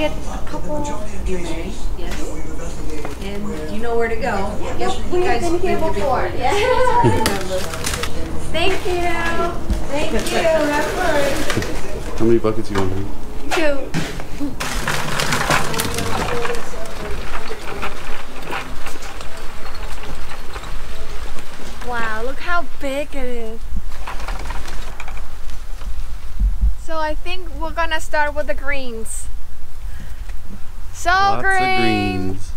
get a couple. You may, yes. And you know where to go. Yep, We've guys been here been before. Yeah. Thank you. Thank you. Have fun. How many buckets you want? Two. Wow, look how big it is. So I think we're gonna start with the greens. So Lots green. of greens.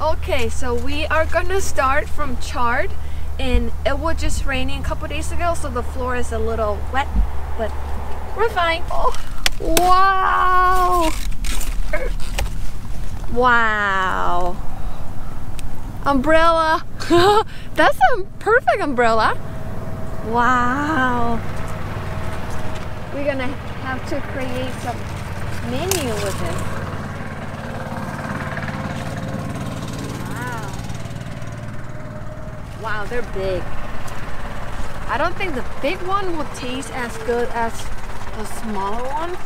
Okay, so we are gonna start from chard and it was just raining a couple days ago so the floor is a little wet, but we're fine. Oh, wow! Wow. Umbrella. That's a perfect umbrella. Wow. We're gonna have to create some menu with it. Wow. Wow, they're big. I don't think the big one will taste as good as the smaller one.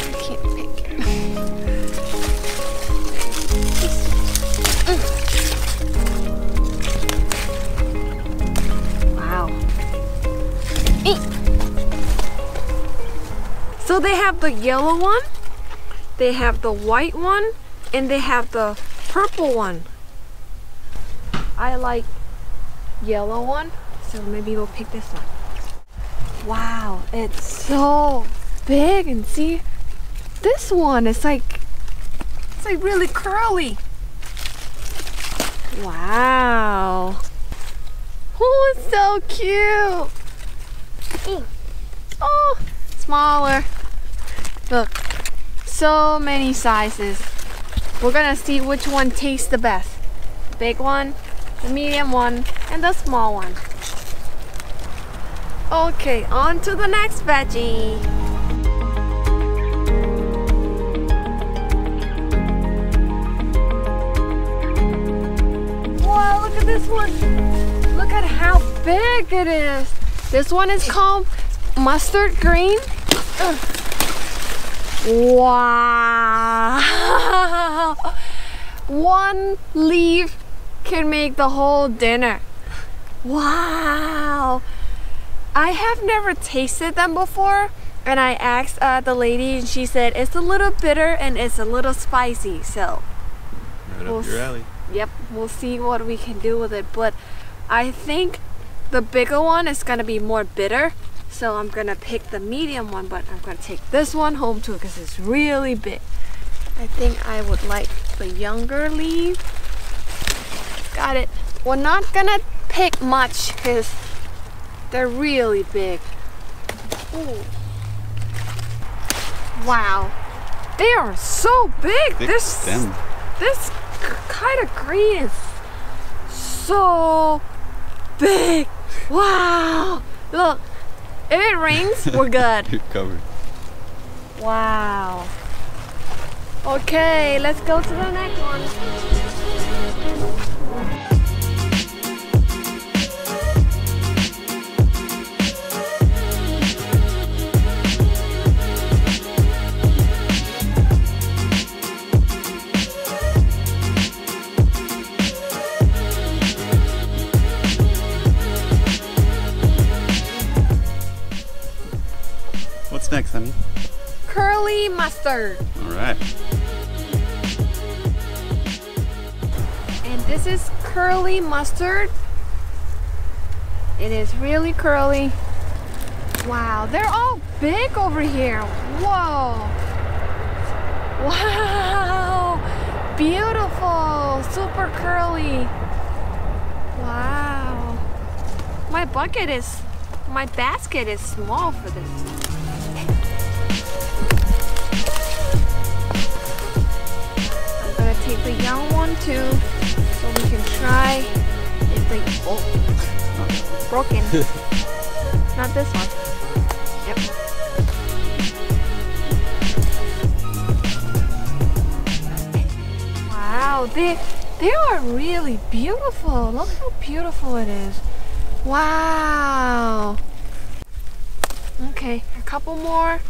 I can't pick. So they have the yellow one, they have the white one, and they have the purple one. I like yellow one, so maybe we'll pick this one. Wow, it's so big and see this one is like it's like really curly. Wow. Oh, it's so cute. Oh, smaller. Look, so many sizes. We're gonna see which one tastes the best. The big one, the medium one, and the small one. Okay, on to the next veggie. Wow, look at this one. Look at how big it is. This one is called mustard green. Ugh. Wow. One leaf can make the whole dinner. Wow. I have never tasted them before and I asked uh, the lady and she said it's a little bitter and it's a little spicy. So, Right We'll up your alley. yep, we'll see what we can do with it. But I think the bigger one is gonna be more bitter. So I'm gonna pick the medium one, but I'm gonna take this one home too because it's really big. I think I would like the younger leaf. Got it. We're not gonna pick much because they're really big. Ooh. Wow. They are so big. Thick this stem. this kind of green is so big. Wow. Look, if it rains, we're good. You're covered. Wow. Okay, let's go to the next one. Mustard. All right. And this is curly mustard. It is really curly. Wow, they're all big over here. Whoa. Wow. Beautiful. Super curly. Wow. My bucket is, my basket is small for this. Take the young one too, so we can try if they oh broken. Not this one. Yep. Wow, they they are really beautiful. Look how beautiful it is. Wow. Okay, a couple more.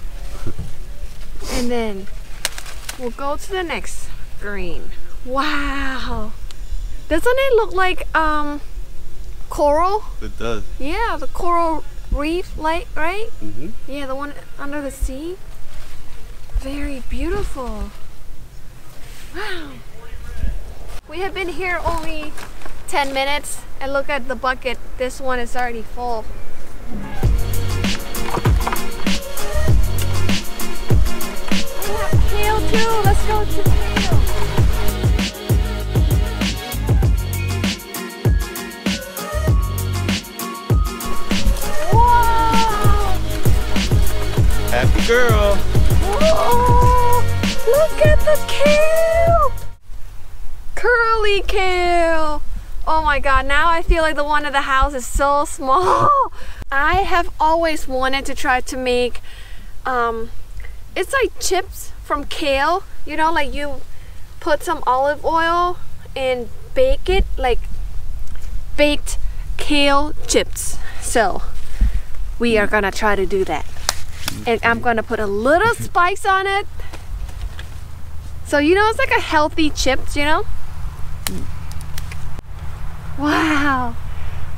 And then we'll go to the next green. Wow. Doesn't it look like um coral? It does. Yeah, the coral reef like right? Mm-hmm. Yeah, the one under the sea. Very beautiful. Wow. We have been here only 10 minutes and look at the bucket. This one is already full. We have kale too. Let's go to girl. Oh, look at the kale! Curly kale! Oh my god, now I feel like the one at the house is so small. I have always wanted to try to make, um, it's like chips from kale. You know, like you put some olive oil and bake it, like baked kale chips. So, we are gonna try to do that and I'm gonna put a little spice on it. So you know, it's like a healthy chips, you know. Wow.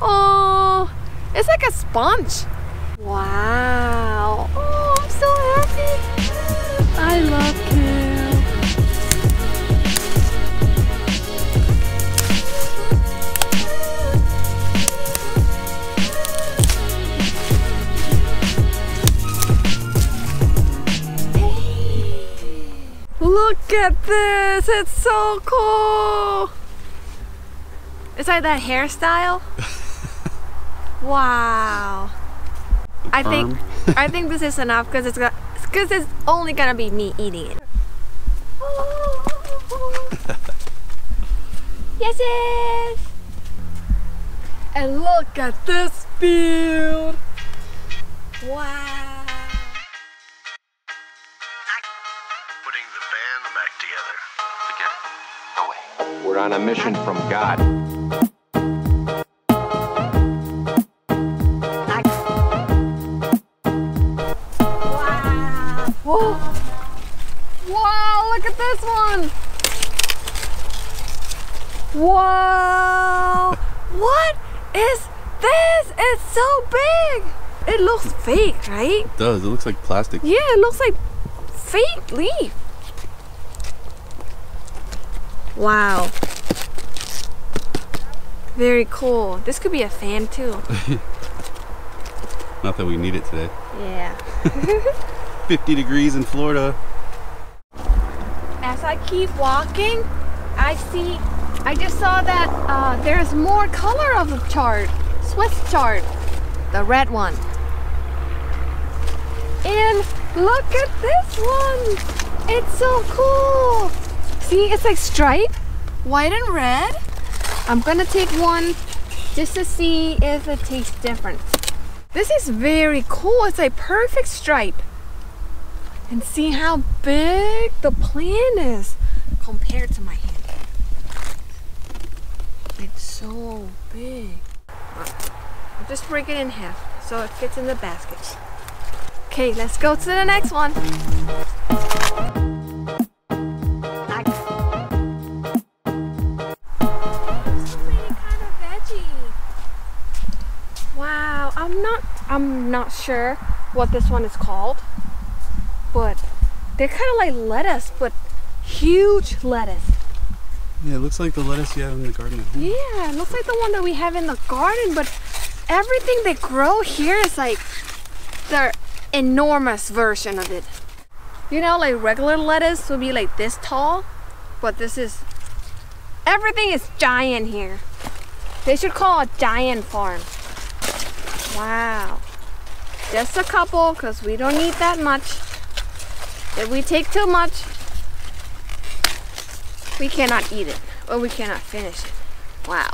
Oh, it's like a sponge. Wow. Oh, I'm so happy. I love kale. Look at this! It's so cool! It's like that hairstyle. wow. I think I think this is enough because it's because it's only gonna be me eating it. yes, yes. And look at this field. Wow. We're on a mission from God. Wow. Whoa. Wow, look at this one. Wow. What is this? It's so big. It looks fake, right? It does. It looks like plastic. Yeah, it looks like fake leaf. Wow. Very cool. This could be a fan too. Not that we need it today. Yeah. 50 degrees in Florida. As I keep walking, I see, I just saw that uh, there's more color of the chard, Swiss chard, the red one. And look at this one. It's so cool. See, it's like stripe, white and red. I'm gonna take one just to see if it tastes different. This is very cool. It's a perfect stripe. And see how big the plant is compared to my hand. It's so big. I'll just break it in half so it fits in the basket. Okay, let's go to the next one. I'm not I'm not sure what this one is called. But they're kind of like lettuce, but huge lettuce. Yeah, it looks like the lettuce you have in the garden at home. Yeah, it looks like the one that we have in the garden, but everything they grow here is like the enormous version of it. You know, like regular lettuce would be like this tall, but this is everything is giant here. They should call it giant farm. Wow. Just a couple, because we don't need that much. If we take too much, we cannot eat it, or we cannot finish it. Wow.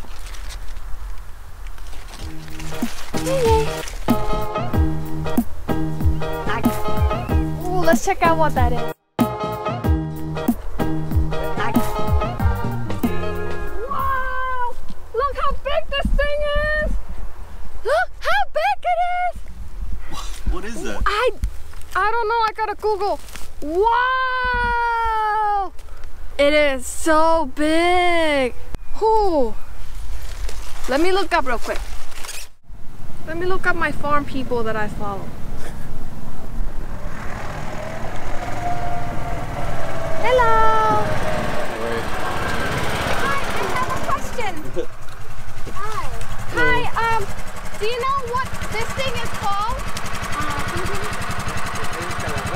Ooh, let's check out what that is. Is! That? I I don't know, I gotta Google. Wow! It is so big. Whoo! Let me look up real quick. Let me look up my farm people that I follow. Hello. Hi, I have a question. Hi. Hi, um, do you know what this thing is called? Kohlrabi. Sorry? Kohlrabi. Okay.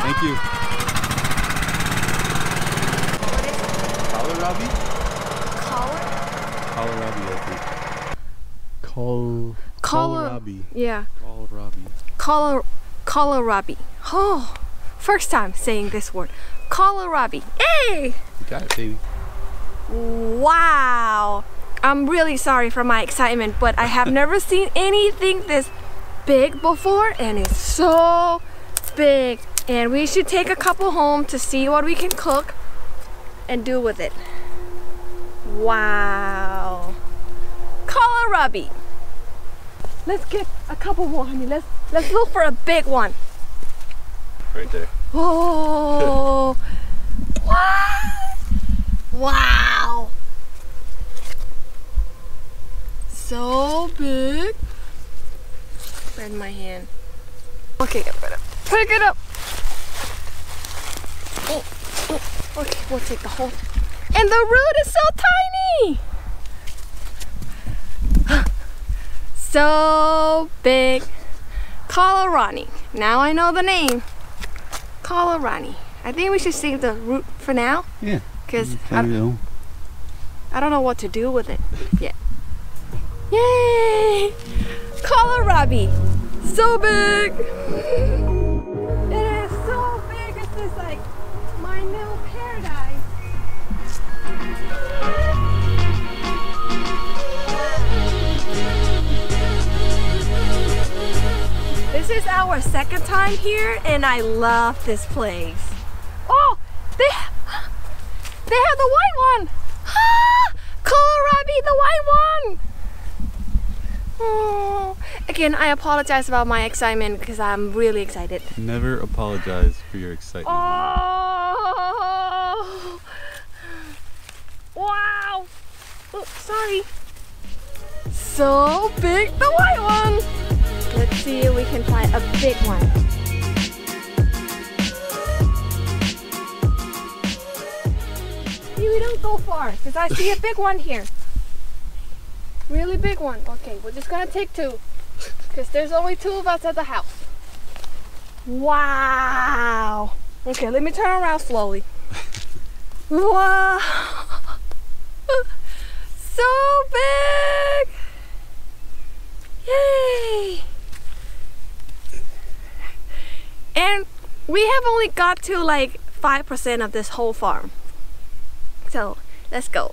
Thank you. Thank you. What is it? Kohlrabi? Collar? Kohlrabi, I think. Kol... Collar. Kohlrabi. Yeah. Kohlrabi. Collar, kohlrabi. Oh, first time saying this word. Kohlrabi. Hey! You got it, baby. Wow. I'm really sorry for my excitement, but I have never seen anything this big before, and it's so big. And we should take a couple home to see what we can cook and do with it. Wow. Kohlrabi. Let's get a couple more, honey. Let's let's look for a big one. Right there. Oh. what? Wow. So big. Spread my hand. Okay, get rid of Pick it up. Oh, oh. Okay, we'll take the whole. And the root is so tiny. so big. Kohlrabi. Now I know the name. Kohlrabi. I think we should save the root for now Yeah. because I I, don't know. I don't know what to do with it yet. Yay! Kohlrabi. So big. It is so big. This is like my new paradise. This is our second time here and I love this place. Oh, they, they have the white one. Ah, Kohlrabi, the white one. Oh, again, I apologize about my excitement because I'm really excited. Never apologize for your excitement. Oh, wow. Oh, sorry. So big, the white one. Let's see if we can find a big one. Maybe we don't go far because I see a big one here. Really big one. Okay, we're just gonna take two because there's only two of us at the house. Wow. Okay, let me turn around slowly. wow. so big. Yay. And we have only got to like 5% of this whole farm. So let's go.